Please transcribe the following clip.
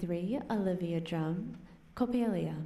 3, Olivia Drum, Coppelia.